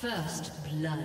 First blood.